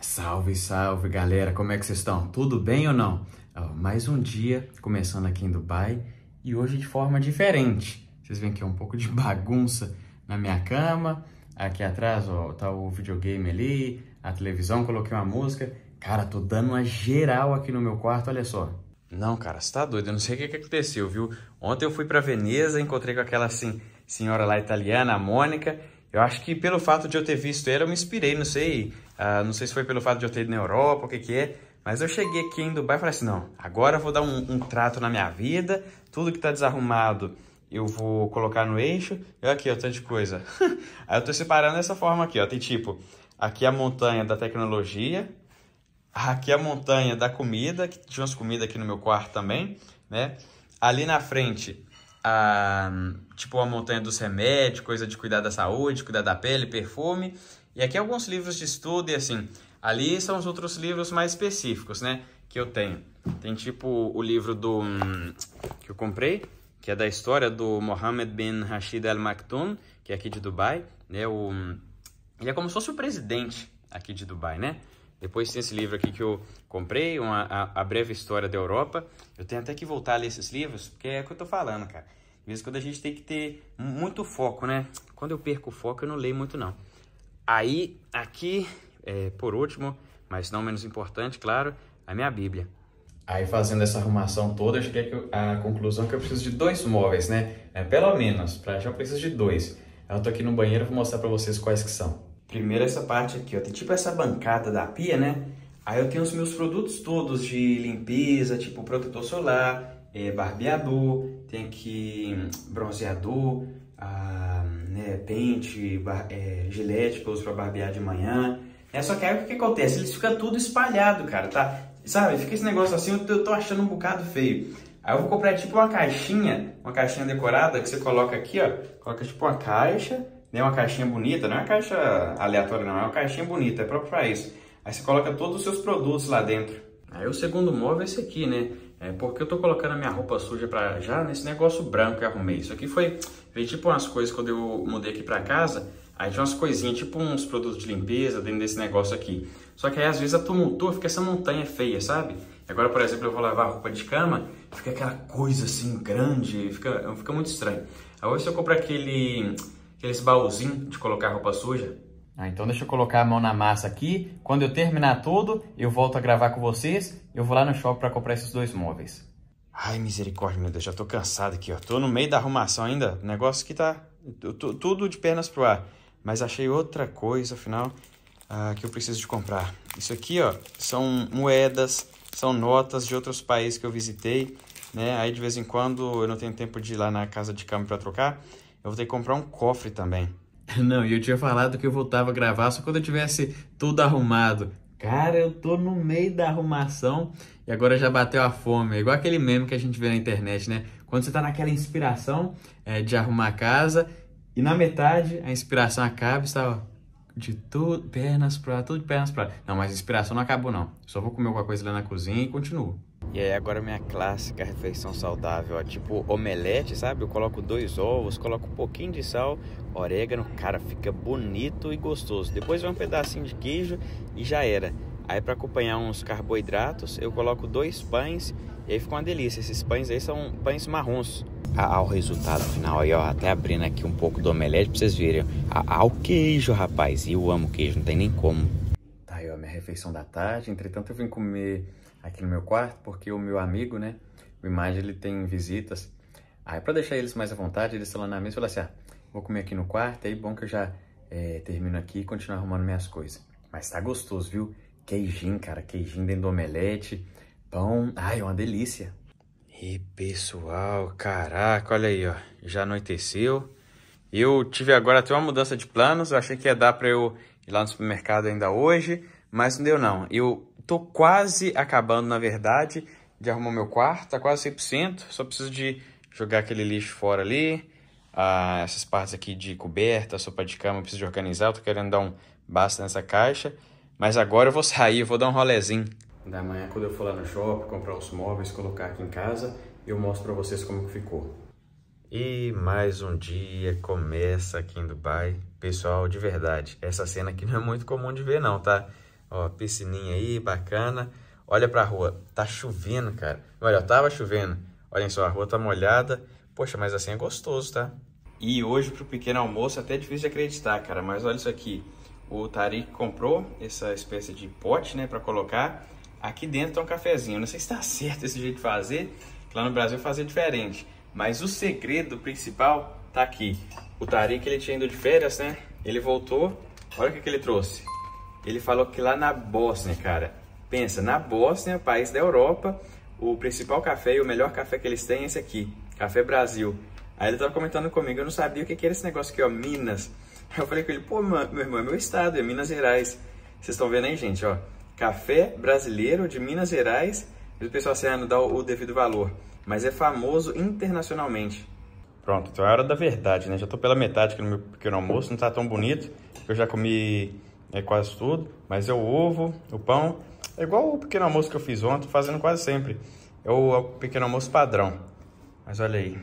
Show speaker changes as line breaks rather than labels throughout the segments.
Salve, salve galera, como é que vocês estão? Tudo bem ou não? mais um dia começando aqui em Dubai e hoje de forma diferente. Vocês veem que é um pouco de bagunça na minha cama. Aqui atrás ó, tá o videogame ali, a televisão, coloquei uma música. Cara, tô dando uma geral aqui no meu quarto, olha só. Não, cara, você tá doido, eu não sei o que, que aconteceu, viu? Ontem eu fui pra Veneza, encontrei com aquela assim, senhora lá italiana, a Mônica, eu acho que pelo fato de eu ter visto ela, eu me inspirei, não sei, uh, não sei se foi pelo fato de eu ter ido na Europa, o que que é, mas eu cheguei aqui em Dubai e falei assim, não, agora eu vou dar um, um trato na minha vida, tudo que tá desarrumado eu vou colocar no eixo, e aqui, ó, tanta coisa. Aí eu tô separando dessa forma aqui, ó, tem tipo, aqui a montanha da tecnologia, aqui a montanha da comida, que tinha umas comidas aqui no meu quarto também, né? Ali na frente a, tipo a montanha dos remédios, coisa de cuidar da saúde, cuidar da pele, perfume. E aqui alguns livros de estudo e assim, ali são os outros livros mais específicos, né, que eu tenho. Tem tipo o livro do que eu comprei, que é da história do Mohammed bin Rashid Al Maktoum, que é aqui de Dubai, né, o ele é como se fosse o presidente aqui de Dubai, né? Depois tem esse livro aqui que eu comprei, uma, a, a, Breve História da Europa. Eu tenho até que voltar a ler esses livros, porque é o que eu tô falando, cara. Às vezes quando a gente tem que ter muito foco, né? Quando eu perco o foco, eu não leio muito, não. Aí, aqui, é, por último, mas não menos importante, claro, a minha Bíblia. Aí, fazendo essa arrumação toda, eu cheguei à conclusão que eu preciso de dois móveis, né? É, pelo menos, para já eu preciso de dois. Eu tô aqui no banheiro, vou mostrar para vocês quais que são. Primeiro essa parte aqui, ó, tem tipo essa bancada da pia, né? Aí eu tenho os meus produtos todos de limpeza, tipo protetor solar, é, barbeador, tem aqui hum, bronzeador, ah, né, pente, bar, é, gilete eu uso pra barbear de manhã. É, só que aí o que, acontece? Eles ficam tudo espalhado, cara, tá? Sabe, fica esse negócio assim, eu tô, eu tô achando um bocado feio. Aí eu vou comprar tipo uma caixinha, uma caixinha decorada que você coloca aqui, ó. Coloca tipo uma caixa, nem uma caixinha bonita, não é uma caixa aleatória não, é uma caixinha bonita, é próprio para isso. Aí você coloca todos os seus produtos lá dentro. Aí o segundo móvel é esse aqui, né? É porque eu tô colocando a minha roupa suja para já nesse negócio branco que eu arrumei. Isso aqui foi, veio tipo umas coisas quando eu mudei aqui para casa, aí tinha umas coisinhas, tipo uns produtos de limpeza dentro desse negócio aqui. Só que aí às vezes tumultua, fica essa montanha feia, sabe? Agora, por exemplo, eu vou lavar a roupa de cama, fica aquela coisa assim grande, fica, fica muito estranho. Aí hoje eu compro aquele aqueles baúzinhos de colocar roupa suja. Ah, então deixa eu colocar a mão na massa aqui. Quando eu terminar tudo, eu volto a gravar com vocês. Eu vou lá no shopping para comprar esses dois móveis. Ai, misericórdia, meu Deus, já tô cansado aqui, ó. Tô no meio da arrumação ainda. Negócio que tá tudo de pernas pro ar. Mas achei outra coisa, afinal, uh, que eu preciso de comprar. Isso aqui, ó, são moedas, são notas de outros países que eu visitei, né? Aí de vez em quando eu não tenho tempo de ir lá na casa de câmbio para trocar eu vou ter que comprar um cofre também. Não, e eu tinha falado que eu voltava a gravar só quando eu tivesse tudo arrumado. Cara, eu tô no meio da arrumação e agora já bateu a fome. É igual aquele meme que a gente vê na internet, né? Quando você tá naquela inspiração é, de arrumar a casa e na metade a inspiração acaba e está ó, de tudo, pernas pra tudo de pernas pra Não, mas a inspiração não acabou não. Só vou comer alguma coisa lá na cozinha e continuo. E aí agora minha clássica refeição saudável, ó, tipo omelete, sabe? Eu coloco dois ovos, coloco um pouquinho de sal, orégano, cara, fica bonito e gostoso. Depois vai um pedacinho de queijo e já era. Aí para acompanhar uns carboidratos, eu coloco dois pães e aí fica uma delícia. Esses pães aí são pães marrons. Ah, o resultado final aí, ó, até abrindo aqui um pouco do omelete pra vocês verem. Ah, o queijo, rapaz. E eu amo queijo, não tem nem como. Tá aí, ó, minha refeição da tarde. Entretanto, eu vim comer aqui no meu quarto, porque o meu amigo, né, o Imagem, ele tem visitas. Aí, para deixar eles mais à vontade, eles estão lá na mesa, eu falei assim, ah, vou comer aqui no quarto, aí bom que eu já é, termino aqui e continuo arrumando minhas coisas. Mas tá gostoso, viu? Queijinho, cara, queijinho dentro do omelete, pão, ai, é uma delícia. E pessoal, caraca, olha aí, ó, já anoiteceu. Eu tive agora até uma mudança de planos, eu achei que ia dar para eu ir lá no supermercado ainda hoje, mas não deu não. Eu Tô quase acabando, na verdade, de arrumar meu quarto, tá quase 100%. Só preciso de jogar aquele lixo fora ali. Ah, essas partes aqui de coberta, sopa de cama, preciso de organizar. Eu tô querendo dar um basta nessa caixa. Mas agora eu vou sair, eu vou dar um rolezinho. Da manhã, quando eu for lá no shopping, comprar os móveis, colocar aqui em casa, eu mostro pra vocês como que ficou. E mais um dia começa aqui em Dubai. Pessoal, de verdade, essa cena aqui não é muito comum de ver não, tá? Ó, piscininha aí, bacana. Olha pra rua, tá chovendo, cara. Olha, tava chovendo. Olhem só, a rua tá molhada. Poxa, mas assim é gostoso, tá? E hoje pro pequeno almoço é até difícil de acreditar, cara. Mas olha isso aqui. O Tarik comprou essa espécie de pote, né, pra colocar. Aqui dentro tá um cafezinho. Não sei se tá certo esse jeito de fazer. Lá no Brasil fazer diferente. Mas o segredo principal tá aqui. O Tarik, ele tinha ido de férias, né? Ele voltou. Olha o que, que ele trouxe. Ele falou que lá na Bósnia, cara, pensa, na Bósnia, país da Europa, o principal café e o melhor café que eles têm é esse aqui, Café Brasil. Aí ele tava comentando comigo, eu não sabia o que, que era esse negócio aqui, ó, Minas. Eu falei com ele, pô, meu irmão, é meu estado, é Minas Gerais. Vocês estão vendo aí, gente, ó, café brasileiro de Minas Gerais, o pessoal assim, ah, não dá o, o devido valor, mas é famoso internacionalmente. Pronto, então é a hora da verdade, né? Já tô pela metade aqui no meu pequeno almoço, não tá tão bonito, eu já comi é quase tudo, mas é o ovo, o pão, é igual o pequeno almoço que eu fiz ontem, fazendo quase sempre. É o, é pequeno almoço padrão. Mas olha aí,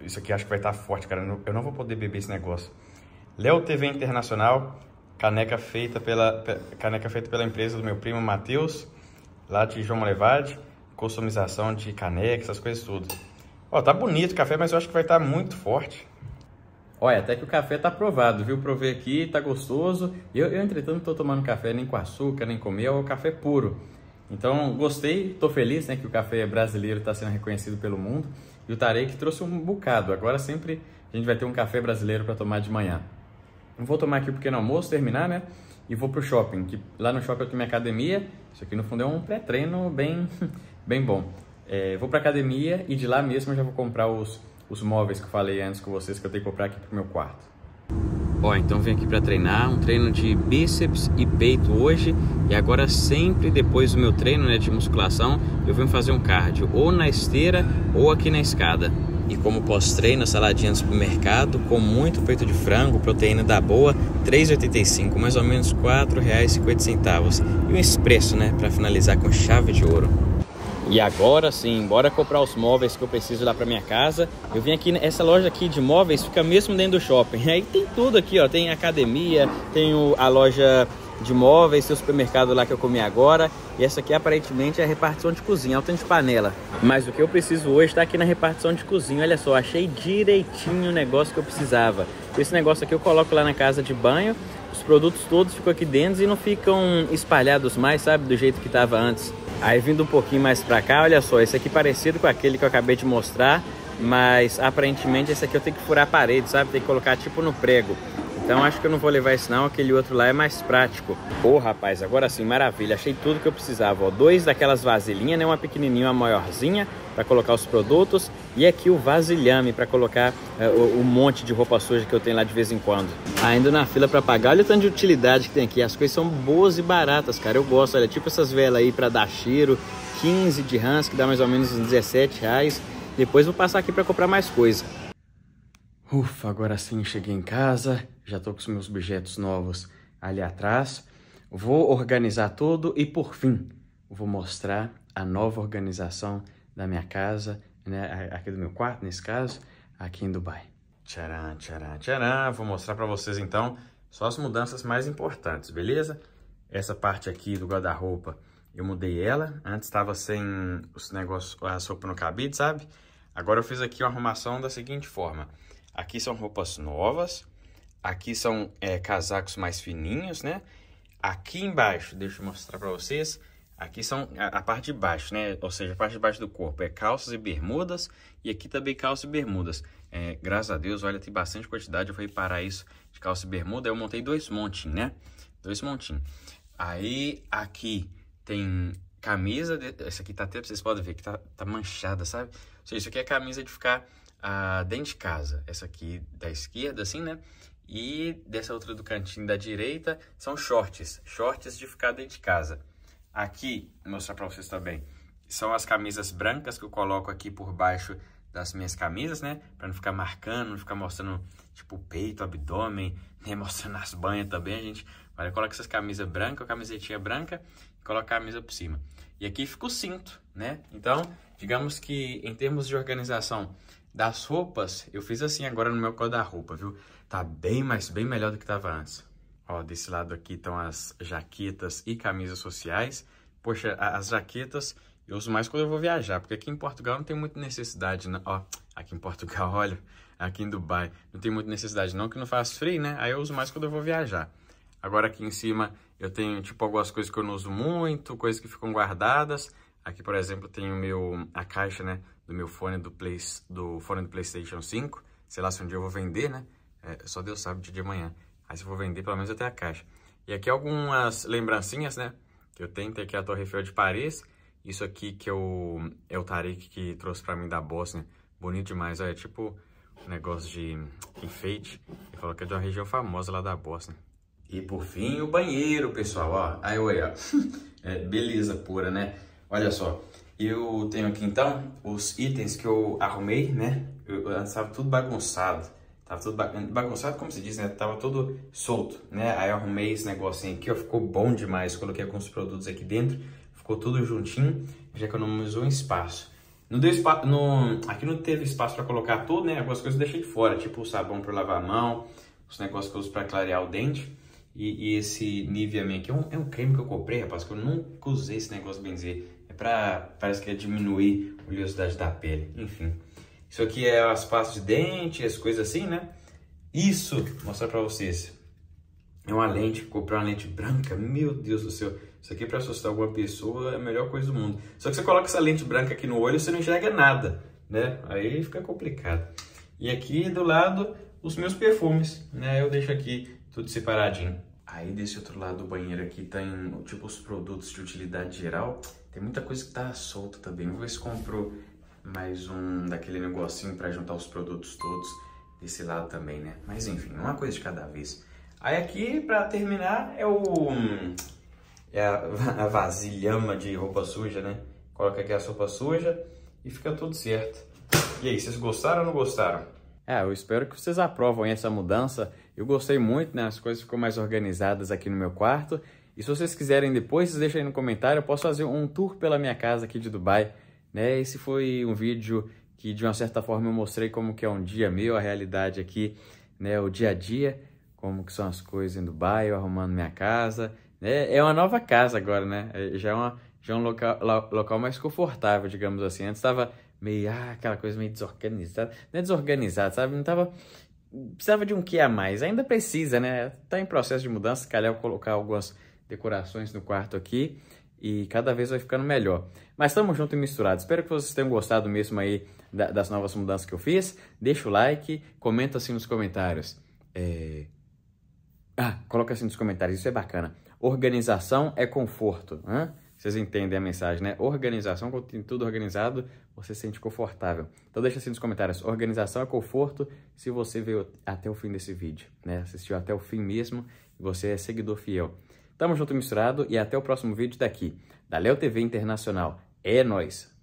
isso aqui acho que vai estar forte, cara. Eu não vou poder beber esse negócio. Léo TV Internacional, caneca feita pela caneca feita pela empresa do meu primo Matheus, lá de João Levade, customização de caneca, essas coisas tudo. Ó, tá bonito o café, mas eu acho que vai estar muito forte. Olha, até que o café tá aprovado, viu? Provei aqui, tá gostoso. Eu, eu entretanto, não tô tomando café nem com açúcar, nem com mel, é o café puro. Então, gostei, tô feliz, né, que o café brasileiro está sendo reconhecido pelo mundo. E o Tarek trouxe um bocado. Agora sempre a gente vai ter um café brasileiro para tomar de manhã. Não vou tomar aqui porque no almoço terminar, né? E vou pro shopping, que lá no shopping eu tenho minha academia. Isso aqui no fundo é um pré-treino bem, bem bom. É, vou pra academia e de lá mesmo eu já vou comprar os os móveis que eu falei antes com vocês que eu tenho que comprar aqui pro meu quarto. Ó, então vim aqui para treinar, um treino de bíceps e peito hoje e agora sempre depois do meu treino né, de musculação eu venho fazer um cardio ou na esteira ou aqui na escada. E como pós-treino, saladinha do supermercado com muito peito de frango, proteína da boa, 3,85, mais ou menos R$ 4,50. E um expresso, né, para finalizar com chave de ouro. E agora sim, bora comprar os móveis que eu preciso lá para minha casa. Eu vim aqui, essa loja aqui de móveis fica mesmo dentro do shopping. Aí tem tudo aqui, ó, tem academia, tem a loja de móveis, tem o supermercado lá que eu comi agora. E essa aqui aparentemente é a repartição de cozinha, alta de panela. Mas o que eu preciso hoje está aqui na repartição de cozinha. Olha só, achei direitinho o negócio que eu precisava. Esse negócio aqui eu coloco lá na casa de banho. Os produtos todos ficam aqui dentro e não ficam espalhados mais, sabe? Do jeito que estava antes. Aí vindo um pouquinho mais para cá, olha só, esse aqui parecido com aquele que eu acabei de mostrar, mas aparentemente esse aqui eu tenho que furar a parede, sabe? Tem que colocar tipo no prego. Então acho que eu não vou levar esse não, aquele outro lá é mais prático. Ô oh, rapaz, agora sim, maravilha, achei tudo que eu precisava. Ó, dois daquelas vasilhinhas, né? Uma pequenininha, uma maiorzinha para colocar os produtos. E aqui o vasilhame para colocar uh, o, o, monte de roupa suja que eu tenho lá de vez em quando. Ainda na fila para pagar, olha o tanto de utilidade que tem aqui. As coisas são boas e baratas, cara. Eu gosto, olha, tipo essas velas aí para dar cheiro. 15 de rãs, que dá mais ou menos uns 17 reais. Depois vou passar aqui para comprar mais coisa. Ufa, agora sim cheguei em casa, já tô com os meus objetos novos ali atrás. Vou organizar tudo e por fim vou mostrar a nova organização da minha casa, né, aqui do meu quarto nesse caso, aqui em Dubai. Tcharam, tcharam, tcharam. Vou mostrar para vocês então só as mudanças mais importantes, beleza? Essa parte aqui do guarda-roupa, eu mudei ela. Antes estava sem os negócios, a sopa no cabide, sabe? Agora eu fiz aqui uma arrumação da seguinte forma. Aqui são roupas novas. Aqui são é, casacos mais fininhos, né? Aqui embaixo, deixa eu mostrar para vocês. Aqui são a, a, parte de baixo, né? Ou seja, a parte de baixo do corpo é calças e bermudas. E aqui também calças e bermudas. É, graças a Deus, olha, tem bastante quantidade. Eu vou reparar isso de calça e bermuda. Eu montei dois montinhos, né? Dois montinhos. Aí, aqui tem camisa. De... Essa aqui tá até, vocês podem ver que tá, tá manchada, sabe? Ou seja, isso aqui é camisa de ficar uh, dentro de casa. Essa aqui da esquerda, assim, né? E dessa outra do cantinho da direita são shorts. Shorts de ficar dentro de casa. Aqui, vou mostrar para vocês também. São as camisas brancas que eu coloco aqui por baixo das minhas camisas, né? Para não ficar marcando, não ficar mostrando, tipo, peito, abdômen, né? Mostrando as banhas também, a gente. Olha, coloca essas camisas brancas, camisetinha branca e coloca a camisa por cima. E aqui fica o cinto, né? Então, digamos que em termos de organização das roupas, eu fiz assim agora no meu guarda-roupa, viu? Tá bem mais, bem melhor do que tava antes. Ó, desse lado aqui estão as jaquetas e camisas sociais. Poxa, as jaquetas eu uso mais quando eu vou viajar, porque aqui em Portugal não tem muita necessidade? Ó, aqui em Portugal, olha, aqui em Dubai, não tem muita necessidade não, que não faz frio, né? Aí eu uso mais quando eu vou viajar. Agora aqui em cima eu tenho, tipo, algumas coisas que eu não uso muito, coisas que ficam guardadas. Aqui, por exemplo, tenho meu, a caixa, né, do meu fone do, Play, do fone do Playstation 5. Sei lá se um dia eu vou vender, né? É, só Deus sabe dia de amanhã. Aí se eu vou vender, pelo menos até a caixa. E aqui algumas lembrancinhas, né? Que eu tenho, tem aqui a Torre Eiffel de Paris. Isso aqui que eu, é o Tarek que trouxe pra mim da Bósnia. Bonito demais, olha, é tipo um negócio de enfeite. Ele falou que é de uma região famosa lá da Bósnia. E por fim, o banheiro, pessoal, ó. Aí, olha, é, beleza pura, né? Olha só, eu tenho aqui então os itens que eu arrumei, né? Eu, estava tudo bagunçado. Tava tudo bagunçado, como se diz, né? Tava tudo solto, né? Aí eu arrumei esse negocinho aqui, ó, ficou bom demais. Coloquei alguns produtos aqui dentro, ficou tudo juntinho, já economizou espaço. Não deu espaço, no, aqui não teve espaço para colocar tudo, né? Algumas coisas eu deixei de fora, tipo o sabão para lavar a mão, os negócios que eu uso para clarear o dente. E, e, esse Nivea aqui é um, é um creme que eu comprei, rapaz, que eu nunca usei esse negócio bem dizer. É pra, parece que é diminuir a oleosidade da pele, enfim. Isso aqui é as pastas de dente, as coisas assim, né? Isso, vou mostrar pra vocês. É uma lente, comprei uma lente branca, meu Deus do céu. Isso aqui para assustar alguma pessoa é a melhor coisa do mundo. Só que você coloca essa lente branca aqui no olho, você não enxerga nada, né? Aí fica complicado. E aqui do lado, os meus perfumes, né? Eu deixo aqui tudo separadinho. Aí desse outro lado do banheiro aqui tem, tipo, os produtos de utilidade geral. Tem muita coisa que tá solta também. Vou ver se compro mais um daquele negocinho para juntar os produtos todos desse lado também, né? Mas enfim, uma coisa de cada vez. Aí aqui, para terminar, é o é a, a vasilhama de roupa suja, né? Coloca aqui a roupa suja e fica tudo certo. E aí, vocês gostaram ou não gostaram? É, eu espero que vocês aprovam essa mudança. Eu gostei muito, né? As coisas ficam mais organizadas aqui no meu quarto. E se vocês quiserem depois, vocês deixem aí no comentário. Eu posso fazer um tour pela minha casa aqui de Dubai. Né? Esse foi um vídeo que de uma certa forma eu mostrei como que é um dia meu, a realidade aqui, né? O dia a dia, como que são as coisas em Dubai, eu arrumando minha casa. Né? É uma nova casa agora, né? É, já é, uma, já é um local, local mais confortável, digamos assim. Antes estava meio, ah, aquela coisa meio desorganizada. Não é desorganizado, sabe? Não tava... Precisava de um que a mais. Ainda precisa, né? Tá em processo de mudança, se calhar eu colocar algumas decorações no quarto aqui e cada vez vai ficando melhor. Mas estamos juntos e misturados. Espero que vocês tenham gostado mesmo aí das novas mudanças que eu fiz. Deixa o like, comenta assim nos comentários. É... Ah, coloca assim nos comentários, isso é bacana. Organização é conforto. Hein? Vocês entendem a mensagem, né? Organização, quando tem tudo organizado, você se sente confortável. Então deixa assim nos comentários, organização é conforto se você veio até o fim desse vídeo, né? Assistiu até o fim mesmo você é seguidor fiel. Tamo junto misturado e até o próximo vídeo daqui, da Léo TV Internacional. É nóis!